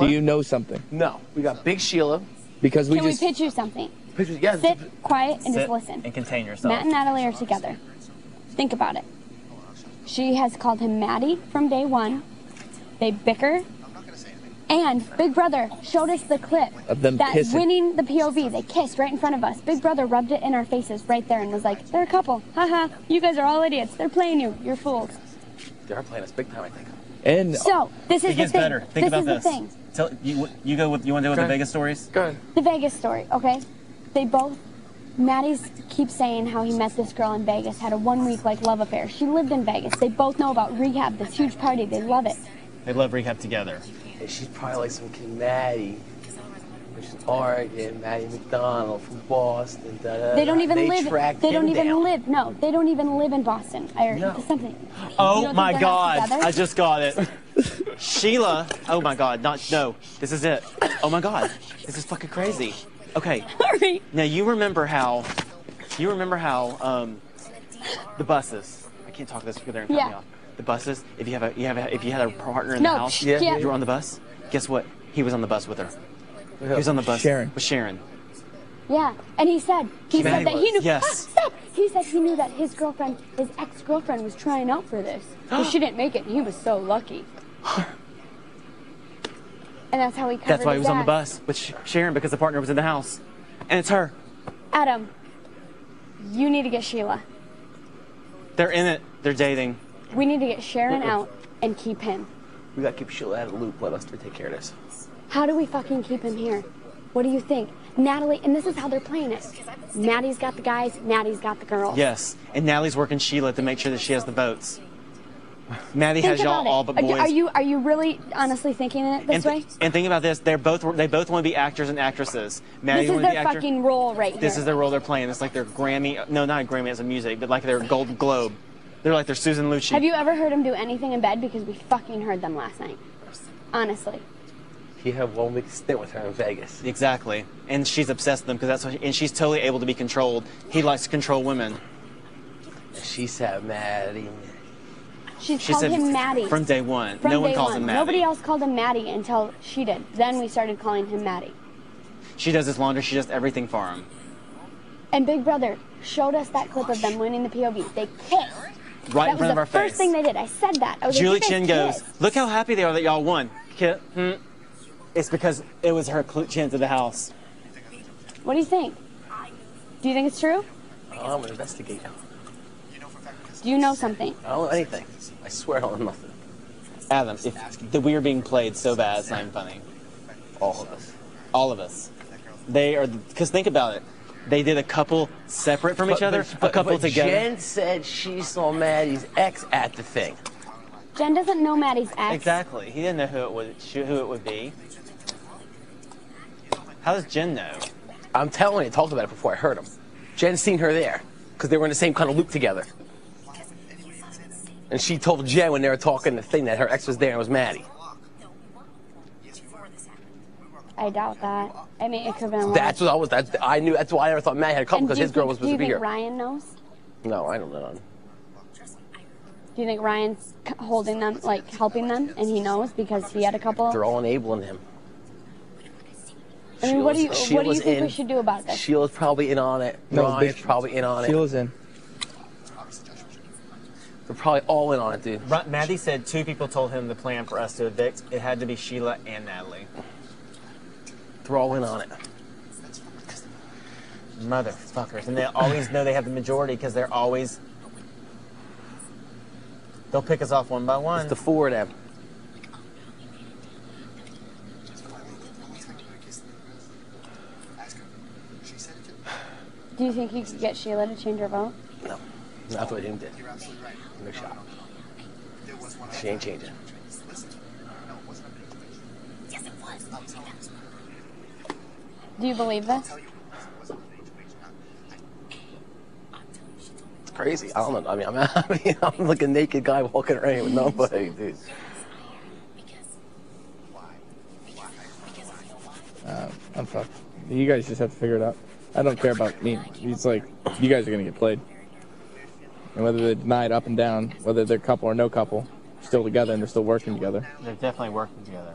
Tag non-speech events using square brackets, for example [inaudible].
Do you know something? No, we got Big Sheila. Because we Can just we pitch you something? Pictures, yes. Sit quiet and Sit just listen. and contain yourself. Matt and Natalie are together. Think about it. She has called him Maddie from day one. They bicker. I'm not gonna say anything. And Big Brother showed us the clip Of them that kissing. winning the POV. They kissed right in front of us. Big Brother rubbed it in our faces right there and was like, "They're a couple. Haha. You guys are all idiots. They're playing you. You're fools." They are playing us big time, I think. And So this is It the gets thing. better. Think this about is this. the thing. Tell, you, you go with you want to go with Go the ahead. Vegas stories? Go ahead. The Vegas story, okay? They both. Maddie's keeps saying how he met this girl in Vegas, had a one week like love affair. She lived in Vegas. They both know about rehab, this huge party. They love it. They love rehab together. And she's probably like some kid Maddie. Which is Oregon, Maddie McDonald from Boston. Da, da, They don't even they live. tracked They don't even down. live. No, they don't even live in Boston. Or No. something. [gasps] Oh my think they're not God! I just got it. [laughs] Sheila. Oh my God! Not no. This is it. Oh my God! This is fucking crazy. Okay. Sorry. Now you remember how? You remember how? Um, the buses. I can't talk this because they're cutting Yeah. me off. The buses. If you have a, you have a, if you had a partner in No, the house, yeah. you were on the bus. Guess what? He was on the bus with her. He was on the bus Sharon. with Sharon. Yeah, and he said he Maddie said that he knew. Yes. Ah, stop! He said he knew that his girlfriend, his ex-girlfriend, was trying out for this, [gasps] but she didn't make it. and He was so lucky. And that's how he That's why he his was on the bus with Sh- Sharon because the partner was in the house, and it's her. Adam, you need to get Sheila. They're in it. They're dating. We need to get Sharon out and keep him. We gotta keep Sheila out of the loop. Let us take care of this. How do we fucking keep him here? What do you think? Natalie, and this is how they're playing it. Maddie's got the guys, Nattie's got the girls. Yes, and Natalie's working Sheila to make sure that she has the votes. Maddie Think has y'all about it. all but Are you- boys. Are you are you really honestly thinking it this and, way? and think about this: they're both they both want to be actors and actresses. Maddie This is wanted be their actor. fucking role right here. This is their role they're playing. It's like their Grammy. No, not a Grammy as a music, but like their Gold Globe. They're like their Susan Lucci. Have you ever heard him do anything in bed? Because we fucking heard them last night. Honestly. He had one week stint with her in Vegas. Exactly, and she's obsessed with them because that's what, and she's totally able to be controlled. He likes to control women. She said Maddie. She's She called said him Maddie. from day one. From no one day calls one. him Maddie. Nobody else called him Maddie until she did. Then we started calling him Maddie. She does his laundry. She does everything for him. And Big Brother showed us that clip of them winning the POV. They kissed. Right that in was front the of our first thing they did. I said that. I was Julie like, you goes, kissed. "Look how happy they are that y'all won." Ki- hmm. It's because it was her chance chin to the house. What do you think? Do you think it's true? Oh, I'm gonna investigate. Do you know something? I don't know anything. I swear I don't know nothing. Adam, if the, we are being played so bad, it's not even funny. All of us. All of us. They are because think about it. They did a couple separate from each other, but- a couple but together. Jen said she saw Maddie's ex at the thing. Jen doesn't know Maddie's ex. Exactly. He didn't know who it would who it would be. How does Jen know? I'm telling you, I talked about it before I heard him. Jen's seen her there because they were in the same kind of loop together. And she told Jen when they were talking the thing that her ex was there and it was Maddie. I doubt that. I mean, it could have been. That's what I was. That's I knew. That's why I never thought Matt had a couple because his girl was Do supposed to be think here. Ryan knows? No, I don't know. Do you think Ryan's holding them, like helping them, and he knows because he had a couple? They're all enabling him. I mean, what do you Sheila's- what do you Sheila's think we should do about this? Sheila's probably in on it. No, Ryan's probably in on it. Sheila's in. They're probably all in on it, dude. Ru- Maddie said two people told him the plan for us to evict. It had to be Sheila and Natalie. They're all in on it. Motherfuckers. And they always know they have the majority because they're always. They'll pick us off one by one. It's the four of them. Do you think he could get Sheila to change her vote? No, that's what he did. No shot. She ain't changing. Do you believe this? It's crazy. I don't know. I mean, I'm, I mean, I'm like a naked guy walking around with nobody, dude. Uh, I'm fucked. You guys just have to figure it out. I don't care about me. It's like you guys are gonna get played, and whether they're denied up and down, whether they're couple or no couple, still together and they're still working together. They're definitely working together.